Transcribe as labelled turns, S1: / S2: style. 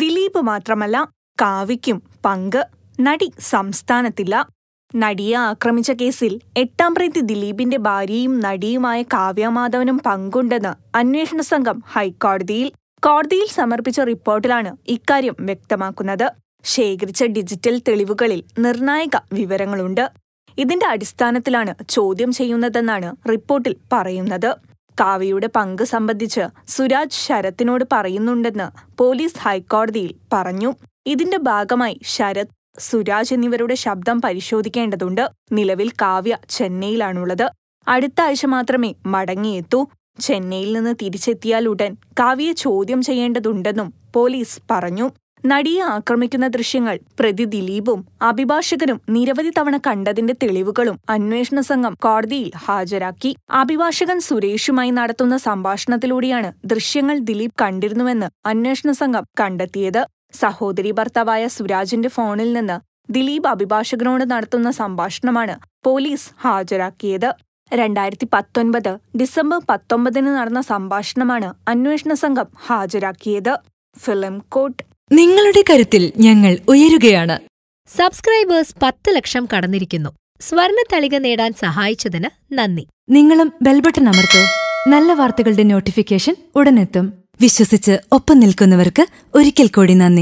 S1: ദിലീപ് മാത്രമല്ല കാവ്യയ്ക്കും പങ്ക് നടി സംസ്ഥാനത്തില്ല. നടിയെ ആക്രമിച്ച കേസിൽ എട്ടാം പ്രതി ദിലീപിന്റെ ഭാര്യയും നടിയുമായ കാവ്യമാധവനും പങ്കുണ്ടെന്ന് അന്വേഷണ സംഘം ഹൈക്കോടതിയിൽ കോടതിയിൽ സമർപ്പിച്ച റിപ്പോർട്ടിലാണ് ഇക്കാര്യം വ്യക്തമാക്കുന്നത്. ശേഖരിച്ച ഡിജിറ്റൽ തെളിവുകളിൽ നിർണായക വിവരങ്ങളുണ്ട്. ഇതിന്റെ അടിസ്ഥാനത്തിലാണ് ചോദ്യം ചെയ്യുന്നതെന്നാണ് റിപ്പോർട്ടിൽ പറയുന്നത്. കാവ്യയുടെ പങ്ക് സംബന്ധിച്ച് സുരാജ് ശരത്തിനോട് പറയുന്നുണ്ടെന്ന് പോലീസ് ഹൈക്കോടതിയിൽ പറഞ്ഞു. ഇതിന്റെ ഭാഗമായി ശരത് സുരാജ് എന്നിവരുടെ ശബ്ദം പരിശോധിക്കേണ്ടതുണ്ട്. നിലവിൽ കാവ്യ ചെന്നൈയിലാണുള്ളത്. അടുത്ത ആഴ്ച മാത്രമേ മടങ്ങിയെത്തൂ. ചെന്നൈയിൽ നിന്ന് തിരിച്ചെത്തിയാൽ ഉടൻ കാവ്യയെ ചോദ്യം ചെയ്യേണ്ടതുണ്ടെന്നും പോലീസ് പറഞ്ഞു. നടിയെ ആക്രമിക്കുന്ന ദൃശ്യങ്ങൾ പ്രതി ദിലീപും അഭിഭാഷകനും നിരവധി തവണ കണ്ടതിന്റെ തെളിവുകളും അന്വേഷണ സംഘം കോടതിയിൽ ഹാജരാക്കി. അഭിഭാഷകൻ സുരേഷുമായി നടത്തുന്ന സംഭാഷണത്തിലൂടെയാണ് ദൃശ്യങ്ങൾ ദിലീപ് കണ്ടിരുന്നുവെന്ന് അന്വേഷണ സംഘം കണ്ടെത്തിയത്. സഹോദരി ഭർത്താവായ സുരാജിന്റെ ഫോണിൽ നിന്ന് ദിലീപ് അഭിഭാഷകനോട് നടത്തുന്ന സംഭാഷണമാണ് പോലീസ് ഹാജരാക്കിയത്. രണ്ടായിരത്തി പത്തൊൻപത് ഡിസംബർ പത്തൊമ്പതിന് നടന്ന സംഭാഷണമാണ് അന്വേഷണ സംഘം ഹാജരാക്കിയത്. ഫിലിം കോട്ട്
S2: നിങ്ങളുടെ കരുത്തിൽ ഞങ്ങൾ ഉയരുകയാണ്.
S3: സബ്സ്ക്രൈബേഴ്സ് പത്ത് ലക്ഷം കടന്നിരിക്കുന്നു. സ്വർണ തളിക നേടാൻ സഹായിച്ചതിന് നന്ദി.
S2: നിങ്ങളും ബെൽബട്ടൺ അമർത്തോ. നല്ല വാർത്തകളുടെ നോട്ടിഫിക്കേഷൻ ഉടനെത്തും. വിശ്വസിച്ച് ഒപ്പം നിൽക്കുന്നവർക്ക് ഒരിക്കൽ കൂടി നന്ദി.